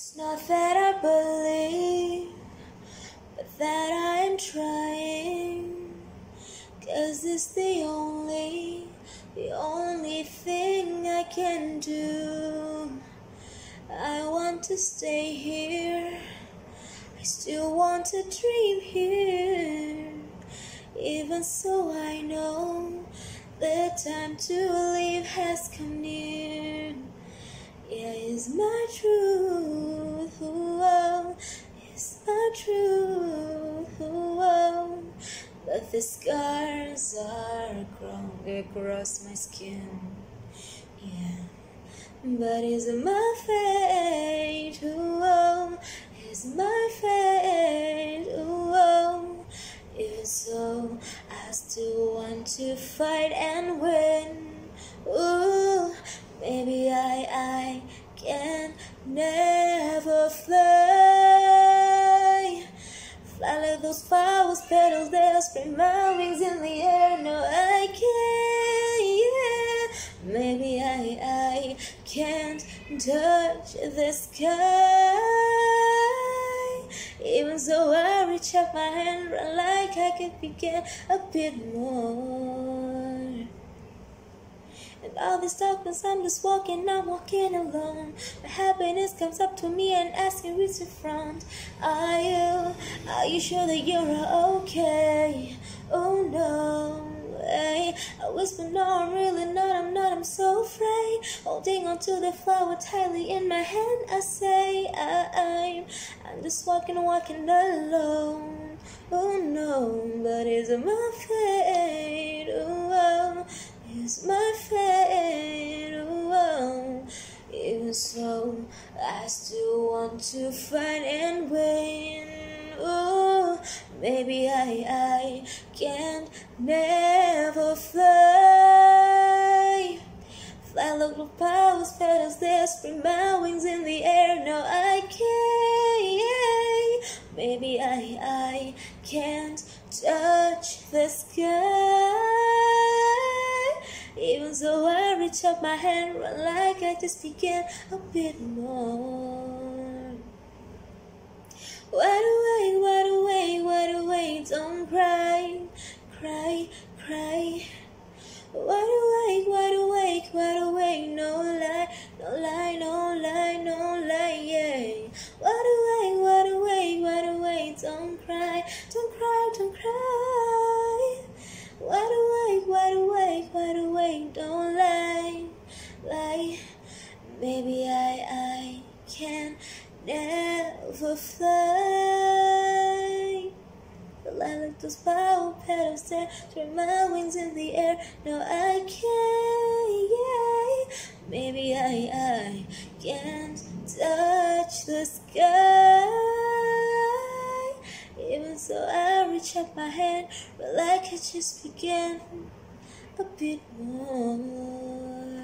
It's not that I believe, but that I am trying. Cause it's the only, the only thing I can do. I want to stay here, I still want to dream here. Even so, I know the time to leave has come near. Yeah, it's my truth. The scars are growing across my skin. Yeah, but it's my fate. Oh, it's my fate. Oh, even so, I still want to fight and win. Ooh, maybe I, I can never fly. Fly like those petals that spread my wings in the air. No, I can't. Yeah. Maybe I, I can't touch the sky. Even so, I reach out my hand, run like I could begin a bit more. And all this darkness, I'm just walking, I'm walking alone. My happiness comes up to me and asks me where's your front. Are you, are you sure that you're okay? Oh no. Hey, I whisper, no, I'm really not, I'm not, I'm so afraid. Holding onto the flower tightly in my hand, I say, I, I'm, I'm just walking, walking alone. Oh no, but it's my fate. Oh, oh is my fate. So, I still want to fight and win. Oh, maybe I, I can't never fly. Fly like the powers, petals that spread my wings in the air. No, I can't. Maybe I, I can't touch the sky. Even so, reach up my hand, run like I just began a bit more. Wide awake, wide awake, wide awake, don't cry, cry, cry. Wide awake, wide awake, wide awake, no lie, no lie, no lie, no lie, yeah. Wide awake, wide awake, wide awake, don't cry, don't cry, don't cry. Never fly. Like those flower petals that turn my wings in the air. No, I can't. Maybe I, I can't touch the sky. Even so, I reach out my hand, but like I just began a bit more.